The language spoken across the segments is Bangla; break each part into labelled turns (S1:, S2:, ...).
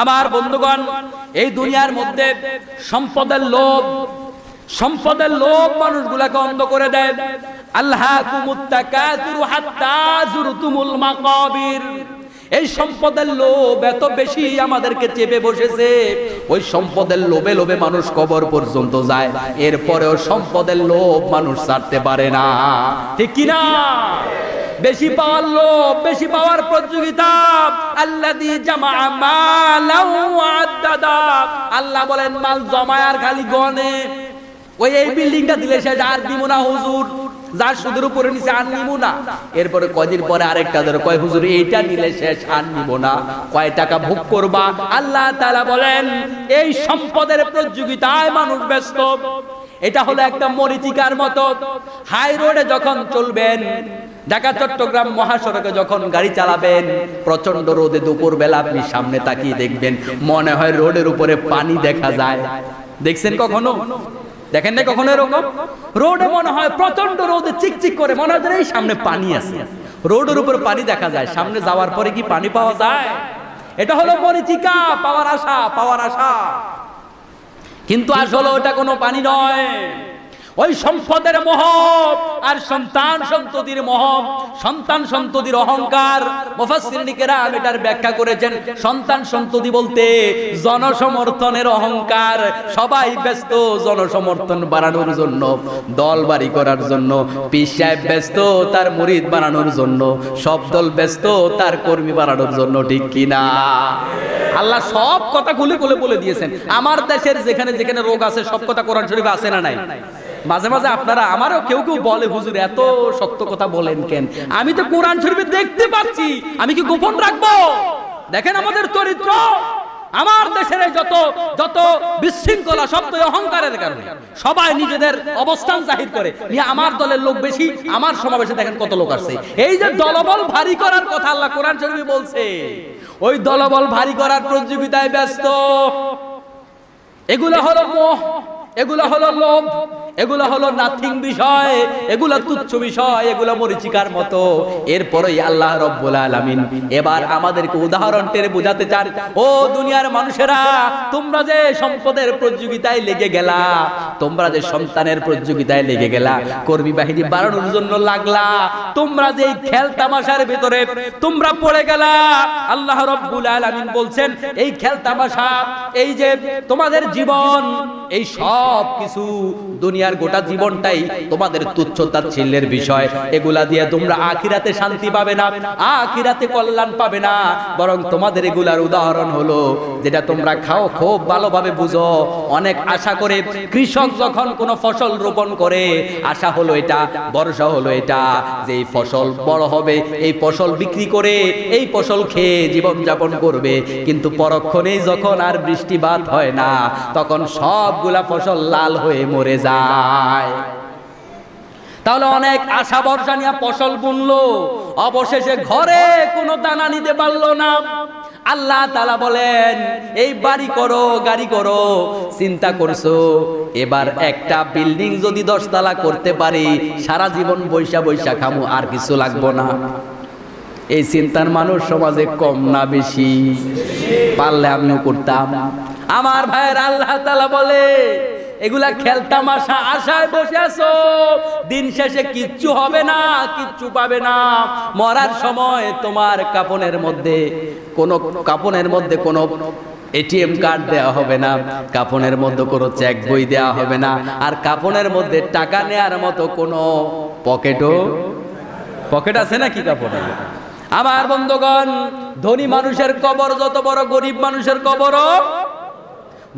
S1: আমার বন্ধুগণ, এই দুনিয়ার মধ্যে সম্পদের লোভ সম্পদের লোভ মানুষগুলাকে অন্ধ করে দেয়। আল্লাহ এই সম্পদের লোভ এত বেশি আমাদেরকে চেপে বসেছে, ওই সম্পদের লোভে লোভে মানুষ কবর পর্যন্ত যায়। এরপরেও সম্পদের লোভ মানুষ ছাড়তে পারে না। ঠিক কিনা? বেশি পাওয়ার লোভ, বেশি পাওয়ার প্রতিযোগিতা। আল্লাযী জামা মালাও আদাদা আল্লাহ বলেন, মাল জমায় আর খালি গনে। ওই এই বিল্ডিংটা দিলে সে আর দিব না হুজুর, যার সুদের উপরে নিচে আর নিব না। এরপরে কয়দিন পরে আরেকটা ধরে কয়, হুজুর, এইটা নিলে শেষ আর নিব না। কয় টাকা ভোগ করবা? আল্লাহ তাআলা বলেন, এই সম্পদের প্রতিযোগিতায় মানুষ ব্যস্ত। এটা হলো একটা মরিচিকার মতো। হাই রোডে যখন চলবেন ঢাকা, চট্টগ্রাম মহাসড়কে যখন গাড়ি চালাবেন প্রচণ্ড রোদে দুপুর বেলা আপনি সামনে তাকিয়ে দেখবেন, মনে হয় রোডের উপরে পানি দেখা যায়। দেখছেন কখনো? দেখেন না কখনো এরকম? রোডে মনে হয় প্রচণ্ড রোদে চিকচিক করে, মনে হয় এই সামনে পানি আছে। রোডের উপর পানি দেখা যায়, সামনে যাওয়ার পরে কি পানি পাওয়া যায়? এটা হলো মরিচিকা পাওয়ার আশা পাওয়ার আশা। কিন্তু আসলে ওটা কোনো পানি নয়। ওই সম্পদের মোহ আর সন্তান সন্ততির মোহ সন্তান সন্ততির অহংকার। মুফাসসিরিনেরা এটার ব্যাখ্যা করেছেন, সন্তান সন্ততি বলতে জনসমর্থনের অহংকার। সবাই ব্যস্ত জনসমর্থন বাড়ানোর জন্য, দল বাড়ি করার জন্য সাহেব ব্যস্ত, তার মুরিদ বানানোর জন্য, সব দল ব্যস্ত, তার কর্মী বাড়ানোর জন্য, ঠিক কিনা আল্লাহ সব কথা খুলে খুলে বলে দিয়েছেন। আমার দেশের যেখানে যেখানে রোগ আছে, সব কথা কোরআন শরীফে আছে না নাই? মাঝে মাঝে আপনারা আমারও কেউ কেউ বলে, হুজুর, এত শক্ত কথা বলেন কেন? আমি তো কোরআন শরীফে দেখতে পাচ্ছি, আমি কি গোপন রাখব? দেখেন আমাদের চরিত্র, আমার দেশের যত যত বিশৃঙ্খলা তো অহংকারের কারণে। সবাই নিজেদের অবস্থান জাহির করে। আমার দলের লোক বেশি, আমার সমাবেশে দেখেন কত লোক আসছে। এই যে দলবল ভারী করার কথা আল্লাহ কোরআন শরীফে বলছে, ওই দলবল ভারী করার প্রতিযোগিতায় ব্যস্ত। এগুলো হলো মোহ। এগুলা হলো লোভ, এগুলা হলো নাথিং বিষয়, এগুলা তুচ্ছ বিষয়, এগুলা মরিচিকার মতো। এরপরেই আল্লাহ রব্বুল আলামিন এবার আমাদেরকে উদাহরণ টেনে বোঝাতে চান। ও দুনিয়ার মানুষেরা, তোমরা যে সম্পদের প্রতিযোগিতায় লেগে গেলা, তোমরা যে সন্তানের প্রতিযোগিতায় লেগে গেলা, কর্মী বাহিনী বাড়ানোর জন্য লাগলা, তোমরা যে খেল তামাশার ভিতরে তোমরা পড়ে গেলা, আল্লাহ রব্বুল আলামিন বলছেন, এই খেল তামাশা, এই যে তোমাদের জীবন, এই সব কিছু দুনিয়ার গোটা জীবনটাই তোমাদের তুচ্ছ তাচ্ছিল্যের বিষয়। এগুলা দিয়ে তোমরা আখিরাতে শান্তি পাবে না, আখিরাতে কল্যাণ পাবে না। বরং তোমাদের এগুলার উদাহরণ হলো, যেটা তোমরা খাও, খুব ভালোভাবে বুঝো। অনেক আশা করে কৃষক যখন কোনো ফসল রোপণ করে, আশা হলো এটা বর্ষা হলো এটা, যে এই ফসল বড় হবে, এই ফসল বিক্রি করে, এই ফসল খেয়ে জীবন যাপন করবে। কিন্তু পরক্ষণেই যখন আর বৃষ্টিপাত হয় না, তখন সবগুলা ফসল লাল হয়ে মরে যায়। তাহলে অনেক আশা ভরসা নিয়ে ফসল বুনলো। অবশেষে ঘরে কোনো দানা নিতে পারল না। আল্লাহ তালা বলেন, এই বাড়ি করো, গাড়ি করো, চিন্তা করছ? এবার একটা বিল্ডিং যদি দশতলা করতে পারি, সারা জীবন বৈশা বৈশা খামু, আর কিছু লাগবো না। এই চিন্তার মানুষ সমাজে কম না বেশি। পারলে আমিও করতাম। আমার ভাইয়ের আল্লাহ তালা বলে এগুলা খেলতাম আশা আশায় বসে আছো। দিন শেষে কিচ্ছু হবে না কিচ্ছু পাবে না। মরার সময় তোমার কাপনের মধ্যে কোনো কাপনের মধ্যে কোনো এটিএম কার্ড দেওয়া হবে না। কাপনের মধ্যে কোনো চেক বই দেওয়া হবে না। আর কাপনের মধ্যে টাকা নেয়ার মতো কোনো পকেটও পকেট আছে নাকি কাপড়ে আমার বন্ধুগণ ধনী মানুষের কবর যত বড় গরিব মানুষের কবরও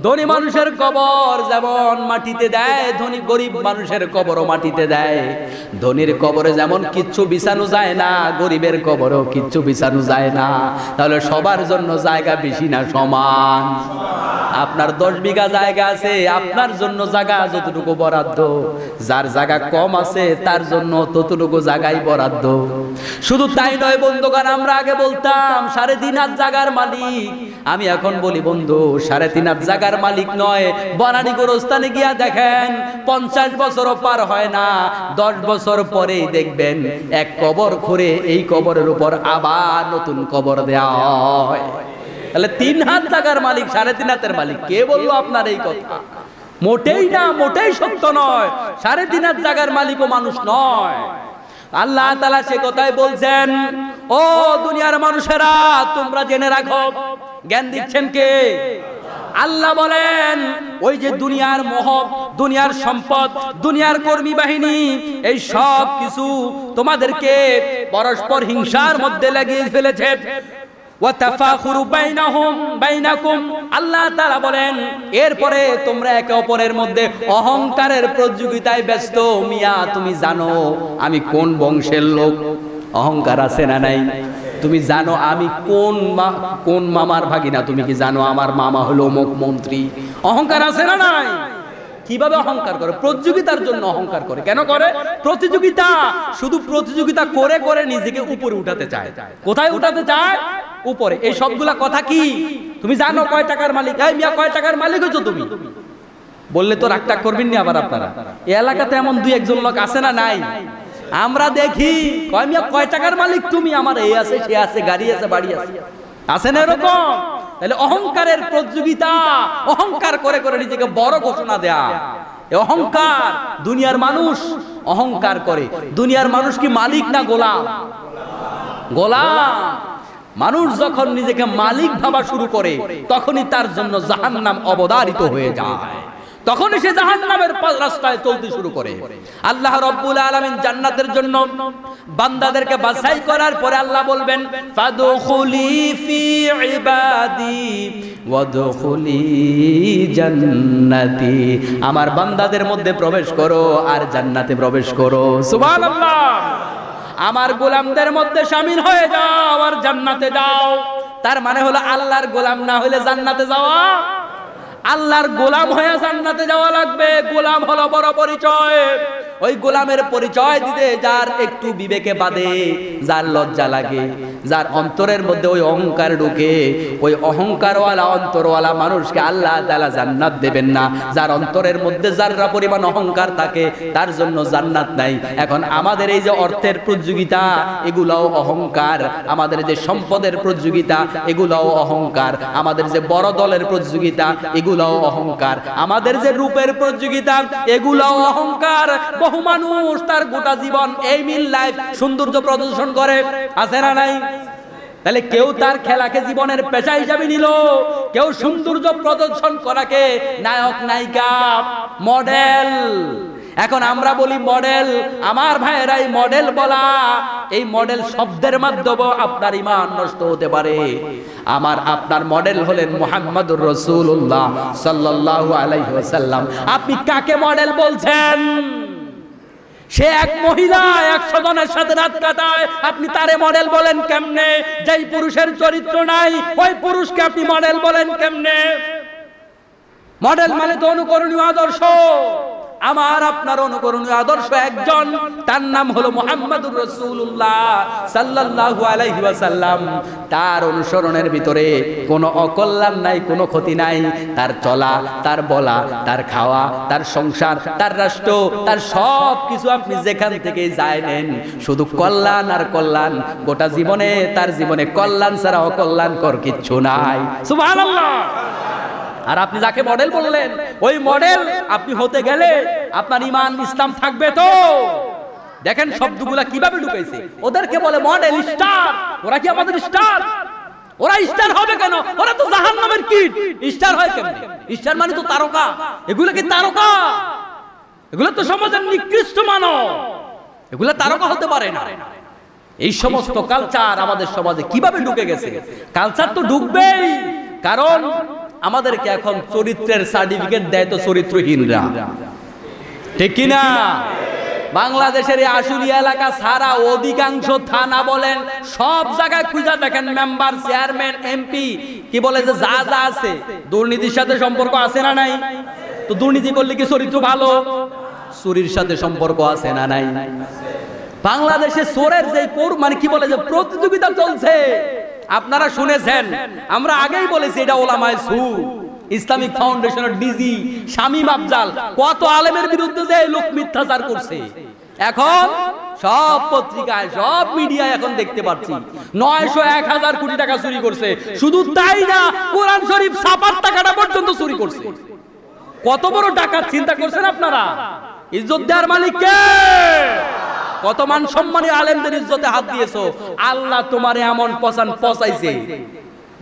S1: ধনী মানুষের কবর যেমন মাটিতে দেয়, ধনী গরিব মানুষের কবরও মাটিতে দেয়। ধনীর কবরে যেমন কিচ্ছু বিছানো যায় না, গরিবের কবরও কিচ্ছু বিছানো যায় না। তাহলে সবার জন্য জায়গা বেশি না সমান? আপনার দশ বিঘা জায়গা আছে, আপনার জন্য জায়গা যতটুকু বরাদ্দ। যার জায়গা কম আছে, তার জন্য ততটুকু জায়গাই বরাদ্দ। শুধু তাই নয় বন্ধুগণ, আমরা আগে বলতাম, সাড়ে তিন হাত জায়গার মালিক। আমি এখন বলি, বন্ধু, সাড়ে তিন হাত জায়গার মালিক নয়, বনানী গোরস্থানে গিয়া দেখেন, পঞ্চাশ বছরও পার হয় না, দশ বছর পরেই দেখবেন এক কবর খুঁড়ে এই কবরের উপর আবার নতুন কবর দেওয়া হয়। তাহলে তিন হাত জাগার মালিক, সাড়ে তিন হাতের মালিক, কে বলল আপনার এই কথা? মোটেই না, মোটেই সত্য নয়, সাড়ে তিন হাত জায়গার মালিকও মানুষ নয়। আল্লাহ তালা সে কথাই বলছেন, ও দুনিয়ার মানুষেরা, তোমরা জেনে রাখো জ্ঞান দিচ্ছেন কে? আল্লাহ বলেন, ওই যে দুনিয়ার মোহ দুনিয়ার সম্পদ, দুনিয়ার কর্মী বাহিনী, এই সব কিছু তোমাদেরকে পরস্পর হিংসার মধ্যে লাগিয়ে ফেলেছে। আল্লাহ তাআলা বলেন, এরপরে তোমরা একে অপরের মধ্যে অহংকারের প্রতিযোগিতায় ব্যস্ত। মিয়া, তুমি জানো, আমি কোন বংশের লোক? অহংকার আছে না নাই? তুমি জানো আমি কোন মা, কোন মামার ভাগিনা? তুমি কি জানো আমার মামা হলো অমুক মন্ত্রী? অহংকার আছে না নাই? কীভাবে অহংকার করে? প্রতিযোগিতার জন্য অহংকার করে। কেন করে? প্রতিযোগিতা! শুধু প্রতিযোগিতা করে করে নিজেকে উপরে উঠাতে চায়। কোথায় উঠাতে চায়? উপরে। এই সবগুলা কথা কি? তুমি জানো কয় টাকার মালিক? এই মিয়া, কয় টাকার মালিক হয়েছো তুমি? বললে তো রাগটাগ করবেন না আবার আপনারা? এই এলাকাতে এমন দুই একজন লোক আছে না নাই? আমরা দেখি, কয় কয় টাকার মালিক তুমি? আমার এই আছে, সে আছে, গাড়ি আছে, বাড়ি আছে। আছে না এরকম? তাহলে অহংকারের প্রতিযোগিতা, অহংকার করে করে নিজেকে বড় ঘোষণা দেয়া। অহংকার দুনিয়ার মানুষ অহংকার করে। দুনিয়ার মানুষ কি মালিক না গোলাম? গোলাম। মানুষ যখন নিজেকে মালিক ভাবা শুরু করে, তখনই তার জন্য জাহান্নাম অবদারিত হয়ে যায়। তখনই সে জাহান্নামের নামের রাস্তায় চলতে শুরু করে। আল্লাহ রব্বুল আলামিন জান্নাতের জন্য বান্দাদেরকে বাছাই করার পরে আল্লাহ বলবেন জান্নাতি। আমার বান্দাদের মধ্যে প্রবেশ করো আর জান্নাতে প্রবেশ করো। সুবহানাল্লাহ। আমার গোলামদের মধ্যে সামিল হয়ে যাও আর জান্নাতে যাও। তার মানে হলো আল্লাহর গোলাম না হলে জান্নাতে যাওয়া আল্লাহর গোলাম হয়ে জান্নাতে যাওয়া লাগবে। গোলাম হলো বড় পরিচয়। ওই গোলামের পরিচয় দিতে যার একটু বিবেকে বাদে, যার লজ্জা লাগে, যার অন্তরের মধ্যে ওই অহংকার ঢুকে, ওই অহংকারওয়ালা, অন্তরওয়ালা মানুষকে আল্লাহ তাআলা জান্নাত দেবেন না। যার অন্তরের মধ্যে যাররা পরিমাণ অহংকার থাকে, তার জন্য জান্নাত নাই। এখন আমাদের এই যে অর্থের প্রতিযোগিতা, এগুলাও অহংকার। আমাদের যে সম্পদের প্রতিযোগিতা, এগুলাও অহংকার। আমাদের যে বড় দলের প্রতিযোগিতা এগুলাও অহংকার। আমাদের যে রূপের প্রতিযোগিতা, এগুলাও অহংকার। বহু মানুষ তার গোটা জীবন এই মিল লাইফ সৌন্দর্য প্রদর্শন করে। আছে না নাই? তাহলে কেউ তার খেলাকে জীবনের পেশা হিসাবে নিল, কেউ সৌন্দর্য প্রদর্শন করাকে নায়ক, নায়িকা, মডেল। এখন আমরা বলি মডেল আমার ভাইয়েরাই মডেল বলা। এই মডেল শব্দের মাধ্যমে আপনার ইমান নষ্ট হতে পারে। আমার, আপনার মডেল হলেন মোহাম্মদুর রসুল্লাহ সাল্লাল্লাহু আলাইহি ওয়াসাল্লাম। আপনি কাকে মডেল বলছেন? সে এক মহিলা একশো জনের সাথে রাত কাটায়। আপনি তারে মডেল বলেন কেমনে? যেই পুরুষের চরিত্র নাই, ওই পুরুষকে আপনি মডেল বলেন কেমনে? মডেল মানে তো অনুকরণীয় আদর্শ। আমার আপনার অনুকরণীয় আদর্শ একজন, তার নাম হলো মোহাম্মদুর রসুল্লাহ সাল্লাল্লাহু আলাইহি ওয়াসাল্লাম। তার অনুসরণের ভিতরে কোনো অকল্যাণ নাই, কোনো ক্ষতি নাই। তার চলা, তার বলা, তার খাওয়া, তার সংসার, তার রাষ্ট্র, তার সব কিছু আপনি যেখান থেকে যায় নেন। শুধু কল্যাণ আর কল্যাণ, গোটা জীবনে তার জীবনে কল্যাণ ছাড়া অকল্যাণকর কিচ্ছু নাই। সুবহানাল্লাহ! আর আপনি যাকে মডেল বললেন, ওই মডেল আপনি হতে গেলে আপনার ইমান, ইসলাম থাকবে তো। দেখেন শব্দগুলা কীভাবে ঢুকেছে। ওদেরকে বলে মডেল স্টার ওরা কি আমাদের স্টার ওরা স্টার হবে কেন? ওরা তো জাহান নামের কিট। স্টার হয় কেন স্টার মানে তো তারকা। এগুলো কি তারকা? এগুলো তো সমাজের নিকৃষ্ট মানব। এগুলো তারকা হতে পারে না। এই সমস্ত কালচার আমাদের সমাজে কীভাবে ঢুকে গেছে? কালচার তো ঢুকবেই। কারণ আমাদেরকে এখন চরিত্রের সার্টিফিকেট দেয় তো চরিত্রহীনরা। ঠিক কিনা বাংলাদেশের এই আশুলিয়া এলাকা সারা অধিকাংশ থানা বলেন, সব জায়গায় খুঁজা দেখেন মেম্বার চেয়ারম্যান এমপি কি বলে যে যা যা আছে, দুর্নীতির সাথে সম্পর্ক আছে না নাই? তো দুর্নীতি করলে কি চরিত্র ভালো? চুরির সাথে সম্পর্ক আছে না নাই? বাংলাদেশে চোরের যে মানে কি বলে যে প্রতিযোগিতা চলছে। আপনারা শুনেছেন, আমরা আগেই বলেছি এটা ওলামায় সু ইসলামিক ফাউন্ডেশনের ডিজি শামীম আফজাল কত আলেমের বিরুদ্ধে যে লোক মিথ্যাচার করছে। এখন সব পত্রিকায়, সব মিডিয়ায় এখন দেখতে পাচ্ছি, নয়শো এক হাজার কোটি টাকা চুরি করছে। শুধু তাই না, কোরআন শরীফ ছাপার টাকাটা পর্যন্ত চুরি করছে। কত বড় টাকা চিন্তা করছেন আপনারা? ইজ্জত দেওয়ার মালিক কে? কত মান সম্মানী আলেমদের ইজ্জতে হাত দিয়েছ? আল্লাহ তোমারে এমন পচান পচাইছে।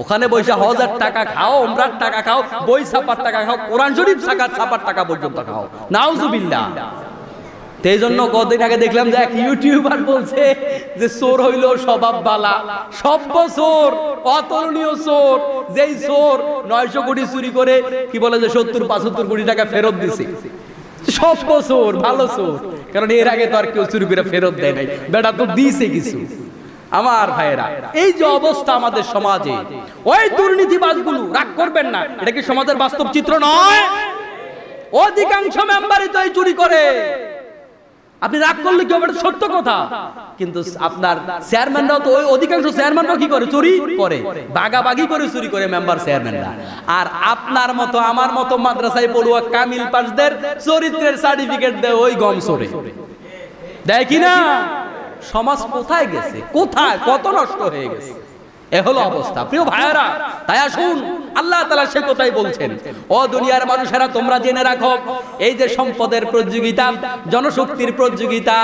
S1: ওখানে বৈশা হাজার টাকা খাও ওমরার টাকা খাও, বই ছাপার টাকা খাও, কোরআন শরীফ ছাকার ছাপার টাকা পর্যন্ত খাও। নাউজুবিল্লাহ। সেই জন্য কদিন আগে দেখলাম যে এক ইউটিউবার বলছে যে চোর হইল স্বভাব বালা। সভ্য চোর, অতুলনীয় চোর। যেই চোর নয়শো কোটি চুরি করে, কি বলে যে সত্তর, পঁচাত্তর কোটি টাকা ফেরত দিছে। সভ্য চোর, ভালো চোর। কারণ এর আগে তো আর কেউ চুরি করে ফেরত দেয় নাই। বেটা তো দিছে কিছু। আমার ভাইয়েরা, এই যে অবস্থা আমাদের সমাজে, ওই দুর্নীতিবাজগুলো, রাগ করবেন না, এটা কি সমাজের বাস্তব চিত্র নয়? অধিকাংশ মেম্বারই তো এই চুরি করে। আপনি রাগ করলে কি হবে? সত্য কথা। কিন্তু আপনার চেয়ারম্যানরাও তো ওই অধিকাংশ চেয়ারম্যানরাও কি করে? চুরি করে। বাগাবাগি করে চুরি করে মেম্বার চেয়ারম্যানরা। আর আপনার মতো, আমার মতো মাদ্রাসায় পড়ুয়া কামিল পাসদের চরিত্রের সার্টিফিকেট দেয় ওই গম সরে দেয় কি না? সমাজ কোথায় গেছে? কোথায়? কত নষ্ট হয়ে গেছে? এ হলো অবস্থা। প্রিয় ভাইয়েরা, তাই আসুন, আল্লাহ তালা সে কথাই বলছেন। ও দুনিয়ার মানুষেরা, তোমরা জেনে রাখো, এই যে সম্পদের প্রতিযোগিতা, জনশক্তির প্রতিযোগিতা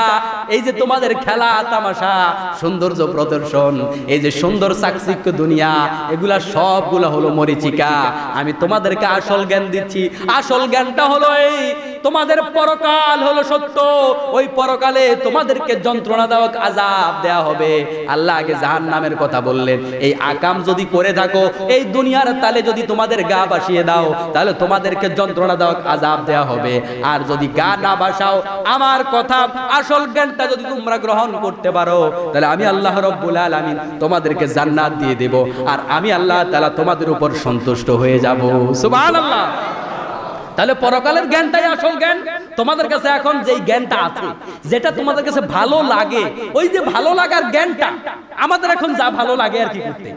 S1: এই যে তোমাদের খেলা, তামাশা, সৌন্দর্য প্রদর্শন, এই যে সুন্দর চাকচিক্য দুনিয়া, এগুলা সবগুলা হলো মরিচিকা। আমি তোমাদেরকে আসল জ্ঞান দিচ্ছি। আসল জ্ঞানটা হলো এই, তোমাদের পরকাল হলো সত্য। ওই পরকালে তোমাদেরকে যন্ত্রণা দেওয়া আজাব দেয়া হবে। আল্লাহ আগে জাহান নামের কথা বললেন। এই আকাম যদি করে থাকো, এই দুনিয়ার তালে যদি তোমাদের গা বাসিয়ে দাও, তাহলে তোমাদেরকে যন্ত্রণা দেওয়া আজাব দেয়া হবে। আর যদি গা না বাসাও আমার কথা আসল জ্ঞানটা যদি তোমরা গ্রহণ করতে পারো, তাহলে আমি আল্লাহ রব্বুল আলামিন তোমাদেরকে জান্নাত দিয়ে দেব আর আমি আল্লাহ তাআলা তোমাদের উপর সন্তুষ্ট হয়ে যাব। সুবহানাল্লাহ। তাহলে পরকালের জ্ঞানটাই আসল জ্ঞান। তোমাদের কাছে এখন যেই জ্ঞানটা আছে, যেটা তোমাদের কাছে ভালো লাগে, ওই যে ভালো লাগার জ্ঞানটা, আমাদের এখন যা ভালো লাগে আর কি করতে।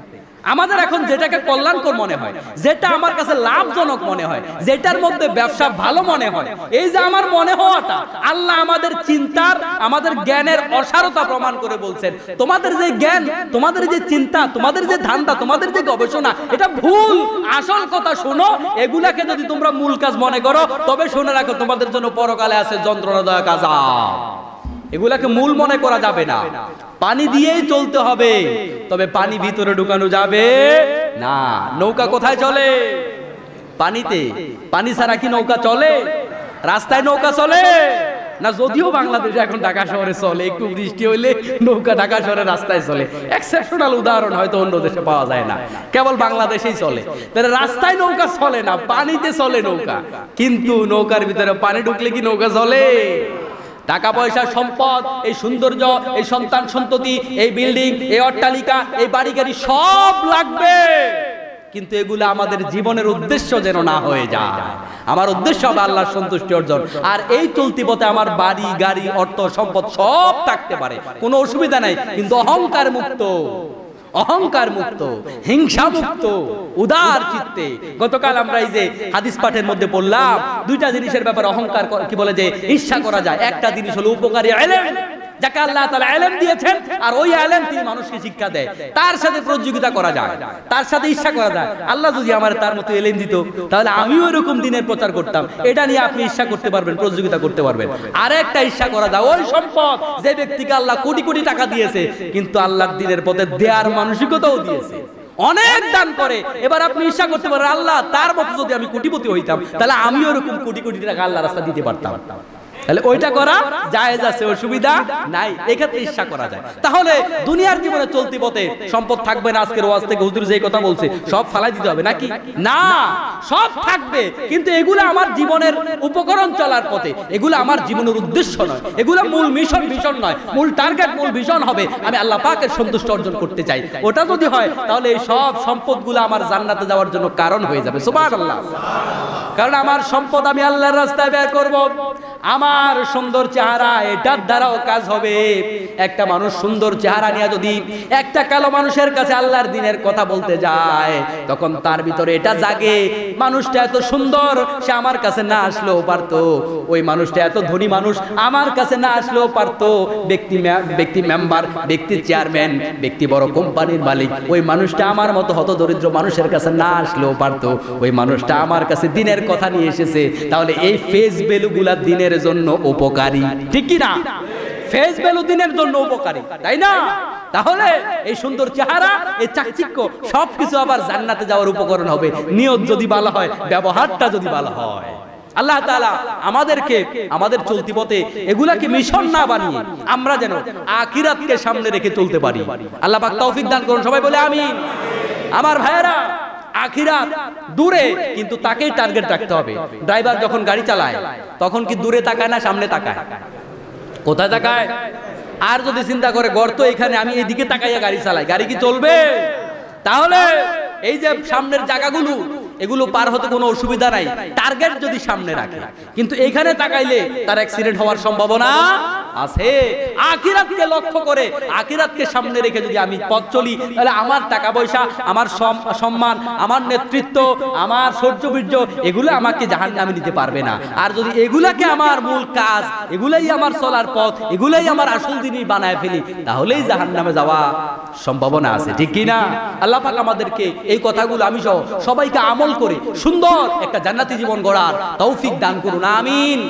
S1: আমাদের এখন যেটাকে কল্যাণকর মনে হয়, যেটা আমার কাছে লাভজনক মনে হয়, যেটার মধ্যে ব্যবসা ভালো মনে হয়, এই যে আমার মনে হওয়াটা, আল্লাহ আমাদের চিন্তার, আমাদের জ্ঞানের অসারতা প্রমাণ করে বলছেন, তোমাদের যে জ্ঞান, তোমাদের যে চিন্তা, তোমাদের যে ধান্দা, তোমাদের যে গবেষণা, এটা ভুল, আসল কথা শোনো, এগুলাকে যদি তোমরা মূল কাজ মনে করো, তবে শুনে রাখো তোমাদের জন্য পরকালে আছে যন্ত্রণাদায়ক আজাব এগুলাকে মূল মনে করা যাবে না। পানি দিয়েই চলতে হবে। তবে পানি ভিতরে ঢুকানো যাবে না। নৌকা কোথায় চলে? পানিতে। পানি ছাড়া কি নৌকা চলে? রাস্তায় নৌকা চলে? না, যদিও বাংলাদেশে এখন ঢাকা শহরে চলে, একটু বৃষ্টি হইলে নৌকা ঢাকা শহরে রাস্তায় চলে। এক্সেপশনাল উদাহরণ হয়তো অন্য দেশে পাওয়া যায় না। কেবল বাংলাদেশেই চলে। তাহলে রাস্তায় নৌকা চলে না, পানিতে চলে নৌকা। কিন্তু নৌকার ভিতরে পানি ঢুকলে কি নৌকা চলে? টাকা পয়সা সম্পদ এই সৌন্দর্য এই সন্তান সন্ততি এই বিল্ডিং এই অট্টালিকা এই বাড়ি গাড়ি সব লাগবে। কিন্তু এগুলো আমাদের জীবনের উদ্দেশ্য যেন না হয়ে যায়। আমার উদ্দেশ্য হবে আল্লাহর সন্তুষ্টি অর্জন। আর এই চলতি পথে আমার বাড়ি গাড়ি অর্থ সম্পদ সব থাকতে পারে। কোনো অসুবিধা নাই কিন্তু অহংকার মুক্ত। অহংকার মুক্ত হিংসা মুক্ত উদার চিত্তে। গতকাল আমরা এই যে হাদিস পাঠের মধ্যে পড়লাম, দুইটা জিনিসের ব্যাপারে অহংকার কি বলে যে ঈর্ষা করা যায়? একটা জিনিস হলো উপকারী যাকে আল্লাহ তাআলা এলেম দিয়েছেন, আর ওই এলেম তিনি মানুষকে শিক্ষা দেয়। তার সাথে প্রতিযোগিতা করা যায়, তার সাথে ঈর্ষা করা যায়। আল্লাহ যদি আমার তার মতো এলেম দিত, তাহলে আমিও এরকম দিনের প্রচার করতাম। এটা নিয়ে আপনি ঈর্ষা করতে পারবেন, প্রতিযোগিতা করতে পারবেন। আর একটা ঈর্ষা করা যায়, ওই সম্পদ যে ব্যক্তিকে আল্লাহ কোটি কোটি টাকা দিয়েছে, কিন্তু আল্লাহর দিনের পথে দেয়ার মানসিকতাও দিয়েছে। অনেক দান করে, এবার আপনি ঈর্ষা করতে পারেন, আল্লাহ তার মতো যদি আমি কোটিপতি হইতাম, তাহলে আমিও এরকম কোটি কোটি টাকা আল্লাহ রাস্তা দিতে পারতাম। তাহলে ওইটা করা জায়েজ আছে, অসুবিধা নাই। এক্ষেত্রে ইচ্ছা করা যায়। তাহলে দুনিয়ার জীবনে চলতি পথে সম্পদ থাকবে না আজকের ওয়াজ থেকে, হুজুর যেই কথা বলছে, সব ফালাই দিতে হবে নাকি? না, সব থাকবে, কিন্তু এগুলো আমার জীবনের উপকরণ চলার পথে। এগুলো আমার জীবনের উদ্দেশ্য নয়। এগুলো মূল মিশন ভিশন নয়। মূল টার্গেট মূল ভিশন হবে আমি আল্লাহ পাকের সন্তুষ্ট অর্জন করতে চাই। ওটা যদি হয়, তাহলে এই সব সম্পদগুলো আমার জান্নাতে যাওয়ার জন্য কারণ হয়ে যাবে। সুবহানাল্লাহ। কারণ আমার সম্পদ আমি আল্লাহর রাস্তায় ব্যয় করব। আমার সুন্দর চেহারা, এটার দ্বারাও কাজ হবে। একটা মানুষ সুন্দর চেহারা নিয়ে যদি একটা কালো মানুষের কাছে আল্লাহর দিনের কথা বলতে যায়, তখন তার ভিতরে এটা জাগে, মানুষটা এত সুন্দর, সে আমার কাছে না আসলেও পারতো। ওই মানুষটা এত ধনী মানুষ, আমার কাছে না আসলেও পারতো। ব্যক্তি ব্যক্তি মেম্বার, ব্যক্তি চেয়ারম্যান, ব্যক্তি বড় কোম্পানির মালিক, ওই মানুষটা আমার মতো হত দরিদ্র মানুষের কাছে না আসলেও পারতো। ওই মানুষটা আমার কাছে দিনের কথা নিয়ে এসেছে। তাহলে এই ফেস ভ্যালুগুলা দিনের জন্য উপকারী। ঠিক না ফেস ভ্যালু দিনের জন্য উপকারী, তাই না? তাহলে এই সুন্দর চেহারা, এই চাকচিক্য, সবকিছু আবার জান্নাতে যাওয়ার উপকরণ হবে। নিয়ত যদি ভালো হয়, ব্যবহারটা যদি ভালো হয়। আল্লাহ তাআলা আমাদেরকে, আমাদের চলতি পথে এগুলাকে মিশন না বানিয়ে আমরা যেন আখিরাতকে সামনে রেখে চলতে পারি। আল্লাহ পাক তৌফিক দান করুন, সবাই বলে আমিন। আমার ভাইয়েরা আখিরাত দূরে, কিন্তু তাকেই টার্গেট রাখতে হবে। ড্রাইভার যখন গাড়ি চালায়, তখন কি দূরে তাকায় না সামনে তাকায়? কোথায় তাকায়? আর যদি চিন্তা করে, গর্ত এখানে, আমি এদিকে তাকাইয়া গাড়ি চালাই, গাড়ি কি চলবে? তাহলে এই যে সামনের জায়গাগুলো, এগুলো পার হতে কোনো অসুবিধা নাই। টার্গেট যদি সামনে রাখে, কিন্তু এখানে তাকাইলে তার অ্যাক্সিডেন্ট হওয়ার সম্ভাবনা আছে। আখিরাতকে লক্ষ্য করে, আখিরাতকে সামনে রেখে যদি আমি পথ চলি, তাহলে আমার টাকা পয়সা আমার সম্মান, আমার নেতৃত্ব, আমার সহ্য বীর্য এগুলো আমাকে জাহান নামে নিতে পারবে না। আর যদি এগুলাকে আমার মূল কাজ, এগুলাই আমার চলার পথ, এগুলাই আমার আসল জিনিস বানায় ফেলি, তাহলেই জাহান নামে যাওয়া সম্ভাবনা আছে। ঠিক কি না? আল্লাহ পাক আমাদেরকে এই কথাগুলো আমি সহ সবাইকে আমল করে সুন্দর একটা জান্নাতি জীবন গড়ার তৌফিক দান করুন, আমিন।